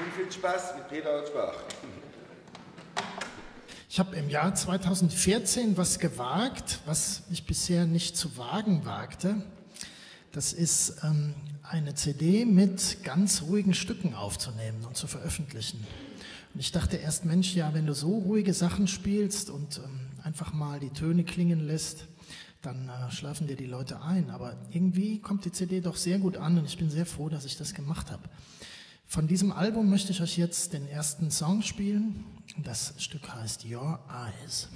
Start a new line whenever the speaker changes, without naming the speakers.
Nun viel Spaß mit Peter Holzbach.
Ich habe im Jahr 2014 was gewagt, was ich bisher nicht zu wagen wagte. Das ist ähm, eine CD mit ganz ruhigen Stücken aufzunehmen und zu veröffentlichen. Und ich dachte erst, Mensch, ja, wenn du so ruhige Sachen spielst und ähm, einfach mal die Töne klingen lässt, dann äh, schlafen dir die Leute ein. Aber irgendwie kommt die CD doch sehr gut an und ich bin sehr froh, dass ich das gemacht habe. Von diesem Album möchte ich euch jetzt den ersten Song spielen. Das Stück heißt Your Eyes.